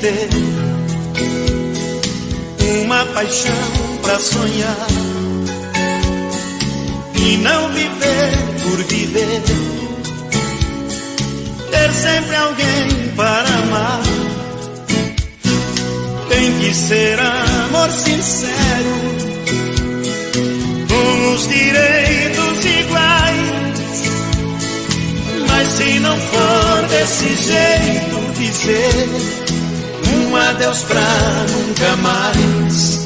ter uma paixão pra sonhar e não viver por viver. Ter sempre alguém para amar. Tem que ser amor sincero, com os direitos iguais. Mas se não for desse jeito, dizer um adeus pra nunca mais.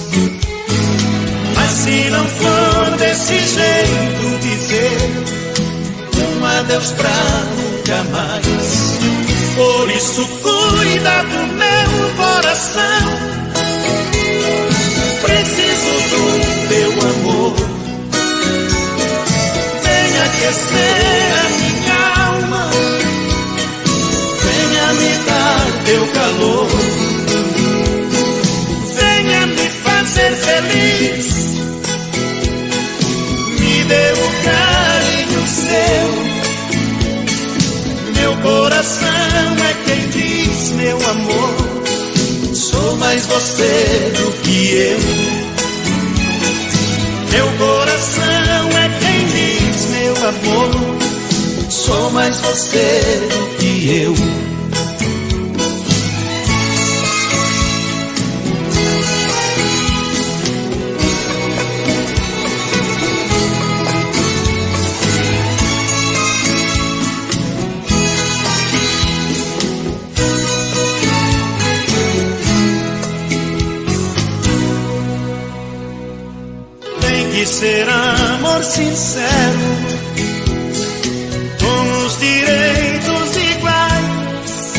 Mas se não for desse jeito, dizer um adeus pra nunca mais. Por isso, cuida do meu coração. Preciso do teu amor. Venha aquecer teu calor. Venha me fazer feliz. Me dê o carinho seu. Meu coração é quem diz, meu amor. Sou mais você do que eu. Meu coração é quem diz, meu amor. Sou mais você do que eu. Ser amor sincero, com os direitos iguais.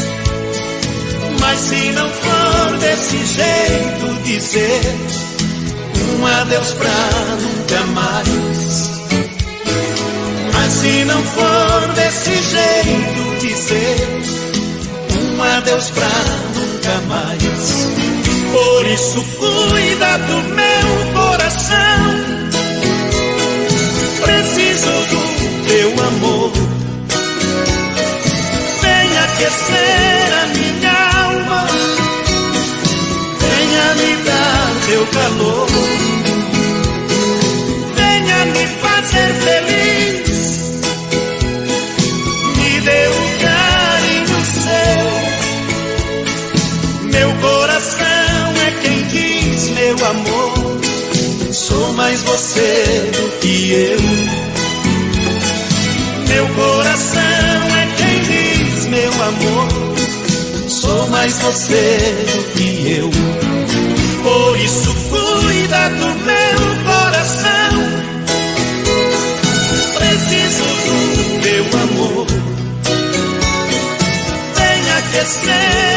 Mas se não for desse jeito, dizer um adeus pra nunca mais. Mas se não for desse jeito, dizer um adeus pra nunca mais. Por isso, cuida do meu aquecer a minha alma. Venha me dar teu calor. Venha me fazer feliz. Me dê um carinho seu. Meu coração é quem diz, meu amor. Sou mais você do que eu. mais você do que eu. Por isso cuida do meu coração. Preciso do meu amor. Venha aquecer.